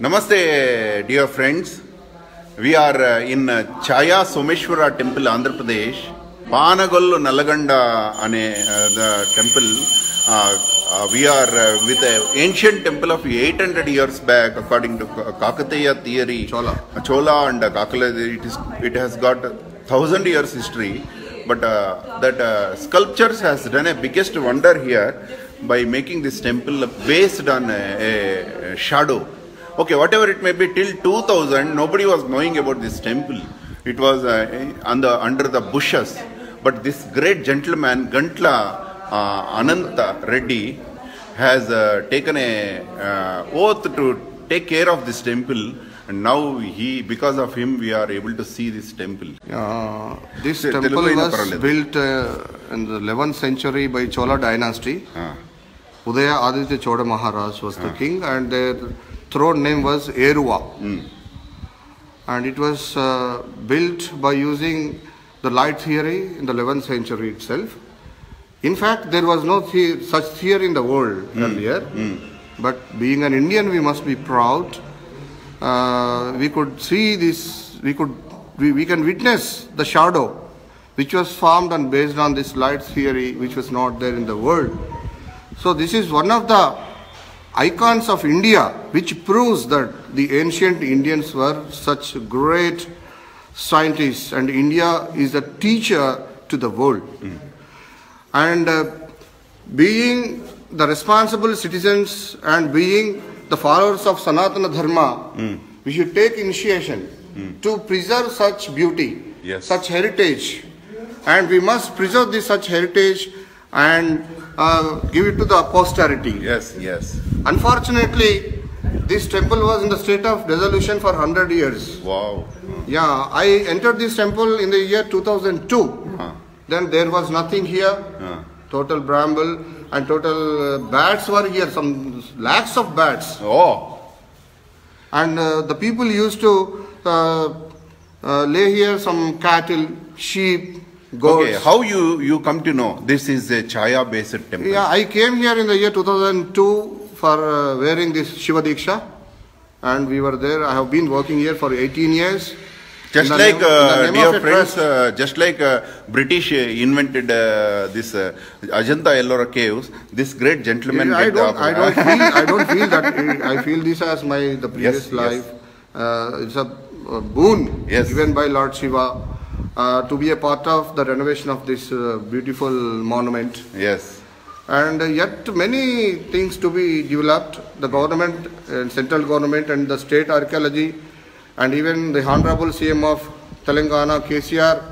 Namaste, dear friends. We are uh, in uh, Chaya Someshwara Temple, Andhra Pradesh. Panagollu Nalgonda ane uh, the temple. We are with an ancient temple of 800 years back, according to Ka- Kakatiya theory. Chola. Chola and Kakala, it, is, it has got thousand years history. But uh, that uh, sculptures has done a biggest wonder here by making this temple based on a, a shadow okay, whatever it may be, till 2000, nobody was knowing about this temple. It was uh, under the bushes. But this great gentleman, Gantla uh, Ananta Reddy, has uh, taken a uh, oath to take care of this temple. And now he, because of him, we are able to see this temple. Uh, this so, temple was built uh, in the 11th century by Chola dynasty. Ah. Udaya Aditya Chola Maharaj was the ah. king and there throne name was Eruva. And it was uh, built by using the light theory in the 11th century itself. In fact, there was no the- such theory in the world earlier. But being an Indian, we must be proud. Uh, we could see this, we could, we, we can witness the shadow which was formed and based on this light theory which was not there in the world. So this is one of the icons of India which proves that the ancient Indians were such great scientists and India is a teacher to the world. And uh, being the responsible citizens and being the followers of Sanatana Dharma, we should take initiation to preserve such beauty, Yes. such heritage, and we must preserve this such heritage and uh, give it to the posterity. Yes, yes. Unfortunately, this temple was in the state of dissolution for 100 years. Wow. Yeah, I entered this temple in the year 2002. Ah. Then there was nothing here. Ah. Total bramble and total uh, bats were here, some lakhs of bats. Oh, And uh, the people used to uh, uh, lay here some cattle, sheep, goats. okay. How you, you come to know this is a Chaya based temple? Yeah, I came here in the year 2002 for uh, wearing this Shiva Diksha. And we were there. I have been working here for 18 years. Just like, name- uh, dear friends, uh, just like uh, British uh, invented uh, this uh, Ajanta Ellora caves, this great gentleman. I get don't, I don't feel, I don't feel that. I feel this as my the previous yes. life. Uh, it's a, a boon Yes. given by Lord Shiva uh, to be a part of the renovation of this uh, beautiful monument. Yes. And yet many things to be developed. The government, and central government, and the state archaeology, and even the honorable CM of Telangana, KCR,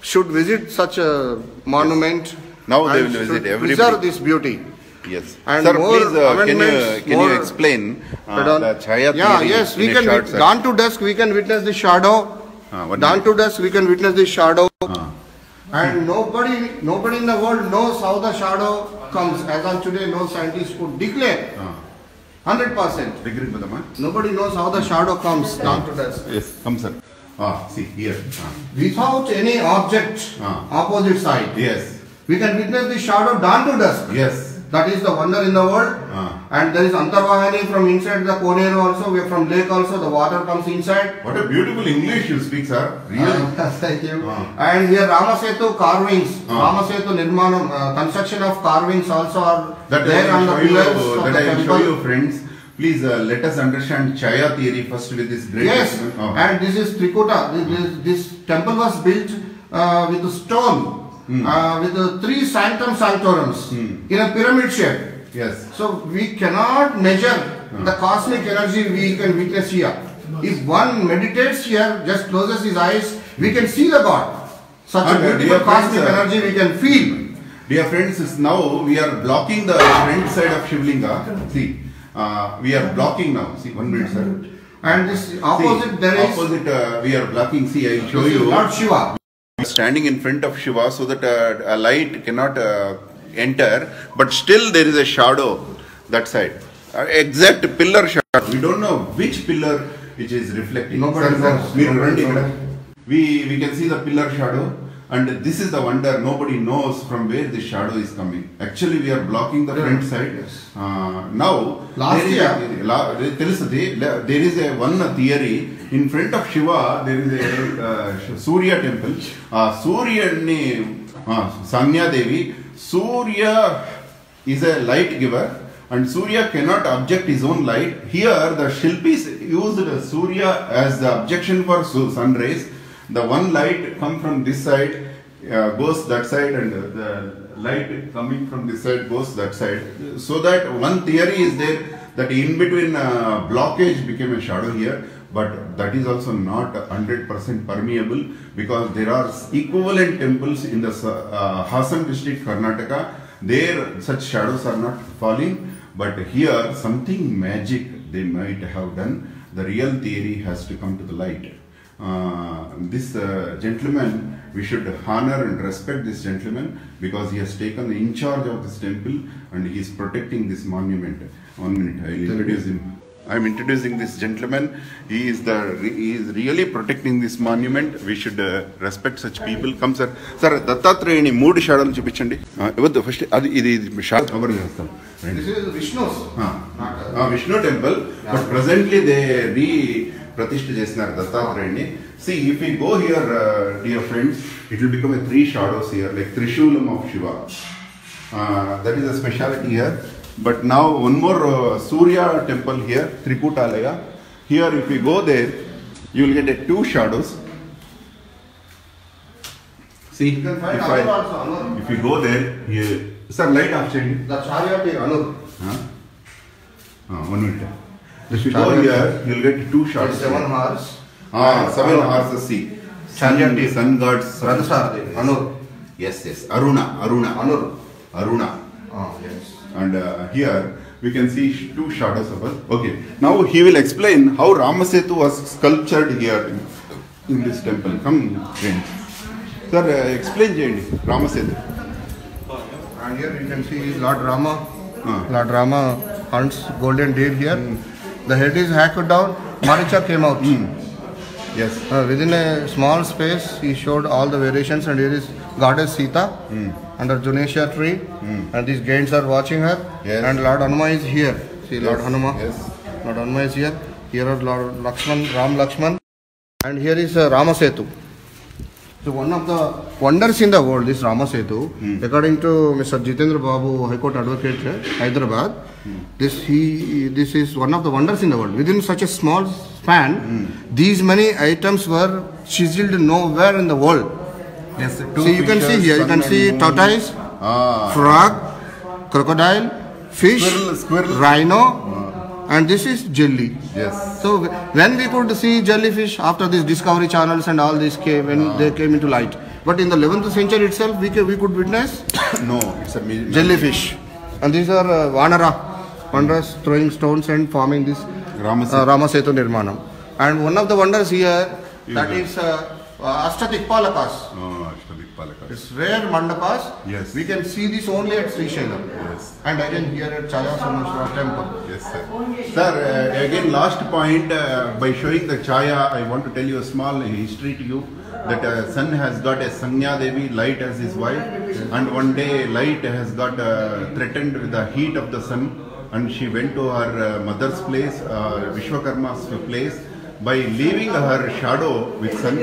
should visit such a monument. Now they will visit everybody. Preserve this beauty. Yes. And Sir, more please, uh, can you, can you explain uh, the Chaya Yeah, yes, we can. short dawn to dusk, we can witness the shadow. Ah, what dawn to dusk, we can witness the shadow. Ah. And nobody, nobody in the world knows how the shadow comes. As on today, no scientist could declare Ah. hundred percent. Degree Padama? Nobody knows how the shadow comes down to dusk. Yes, come sir. Ah, see here. Ah. Without any object Ah. opposite side, Yes, we can witness the shadow dawn to dusk. yes. That is the wonder in the world. Ah. And there is Antarvahani from inside the Koneru also, we are from lake also, the water comes inside. What a beautiful English you speak, sir. Really. Uh, thank you. Ah. And here Ramasetu carvings, Ah. Ramasetu Nirmanam, uh, construction of carvings also are That there on the pillars you, of that the I will show you, friends. Please uh, let us understand Chaya theory first with this great. Yes, Oh. and this is Trikuta. This, this, this temple was built uh, with stone, uh, with uh, three sanctum sanctorums in a pyramid shape. Yes. So we cannot measure the cosmic energy we can witness here. If one meditates here, just closes his eyes, we can see the God. Such a And, uh, beautiful dear friends, cosmic uh, energy we can feel. Dear friends, is now we are blocking the front side of Shivlinga. See, uh, we are blocking now. See, one minute, sir. And this opposite See, there is opposite uh, we are blocking. See, I will show you. Not Shiva. standing in front of Shiva so that uh, a light cannot uh, enter, but still there is a shadow that side. Uh, exact pillar shadow. We don't know which pillar which is reflecting. We, we, we can see the pillar shadow and this is the wonder nobody knows from where the shadow is coming actually we are blocking the yeah. front side yes. uh, now last year there is a one theory in front of shiva there is a uh, surya temple uh, surya uh, uh, sanya devi Surya is a light giver and Surya cannot object his own light. Here the Shilpis used Surya as the objection for sun rays. The one light come from this side uh, goes that side and the light coming from this side goes that side. So that one theory is there that in between uh, blockage became a shadow here but that is also not 100% permeable because there are equivalent temples in the uh, Hassan district Karnataka. There such shadows are not falling. But here something magic they might have done. The real theory has to come to the light. Uh, this uh, gentleman we should honor and respect this gentleman because he has taken in charge of this temple and he is protecting this monument. One minute i will introduce him i'm introducing this gentleman. He is the he is really protecting this monument. We should uh, respect such people. Come sir. Sir దత్తాత్రేయుని మూడు షాడోలు చూపించండి. ఇవ్వద్దు first అది ఇది shadow cover చేస్తాం రండి This is Vishnu's. Vishnu temple but presently there ప్రతిష్ఠ చేసినారు దత్తాత్రేయుని see if you go here dear friends it will become a three shadows here like త్రిశూలం of Shiva that is a speciality here But now one more uh, Surya temple here, Triputalaya. Here if we go there, you will get a two shadows. See, if, I, also, if you go there, here, sir, light off change The Charya pe Anur. ha ha one minute. this you go here, you will get two shadows. Seven hours. ha Ah, seven hours, see. Charya, sun gods. Radhasar, Anur. Yes, yes. Aruna, Aruna. Anur. Aruna. Ah yes. And uh, here we can see two shadows of us. Okay. Now he will explain how Ramasetu was sculptured here in, in this temple. Come, friend. Sir, uh, explain Jain, Ramasetu. And here you can see Lord Rama. Uh. Lord Rama hunts golden deer here. Mm. The head is hacked down. Maricha came out. Mm. Yes. Uh, within a small space, he showed all the variations, and here is goddess Sita. Mm under Junesha tree, mm. and these gains are watching her. Yes. And Lord Hanuma is here. See, yes. Lord Hanuma. yes. Lord Hanuma is here. Here are Lord Lakshman, Ram Lakshman, and here is uh, Ramasetu. So one of the wonders in the world, this Ramasetu, according to Mr. Jitendra Babu, High Court Advocate, uh, Hyderabad, this he this is one of the wonders in the world. Within such a small span, mm. these many items were chiseled nowhere in the world. Yes. See, you can see here, you can see tortoise, Ah. frog, crocodile, fish, Squirrel, squirrel. rhino, and this is jelly. Yes. So when we could see jellyfish after these discovery channels and all this came when they came into light. But in the 11th century itself, we, we could witness No, it's a jellyfish, and these are uh, vanara, wonders throwing stones and forming this Ramasetu. uh, Ramasetu Nirmanam. And one of the wonders here that is uh, uh. Oh, Ashtadikpalaka. It's rare mandapas. Yes. We can see this only at Sri Shailam. Yes. And again here at Chaya Someshwara temple. Yes, sir. Sir, uh, again, last point, uh, by showing the Chaya, I want to tell you a small history to you. That uh, son has got a Sanya Devi, light as his wife, and one day light has got uh, threatened with the heat of the sun, and she went to her uh, mother's place, uh, Vishwakarma's place, by leaving her shadow with sun.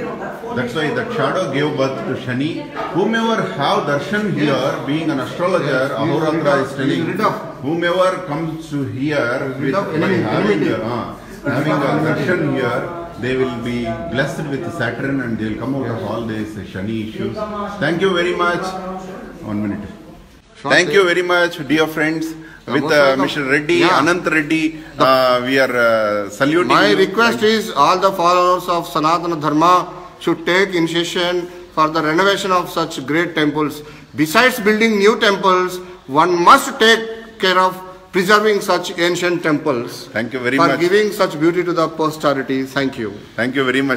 That's why that shadow gave birth to Shani. Whomever have darshan here, being an astrologer, Yes, he is rid Ahoratra of- is he is telling, whomever comes to here with, by having, uh, having a darshan here, they will be blessed with Saturn and they will come out of all these Shani issues. Thank you very much. One minute. Thank you very much, dear friends. With uh. Mr. Reddy, Yeah. Anant Reddy, uh, we are uh, saluting My you. request is all the followers of Sanatana Dharma should take initiation for the renovation of such great temples. Besides building new temples, one must take care of preserving such ancient temples. Thank you very for much. giving such beauty to the posterity. Thank you. Thank you very much.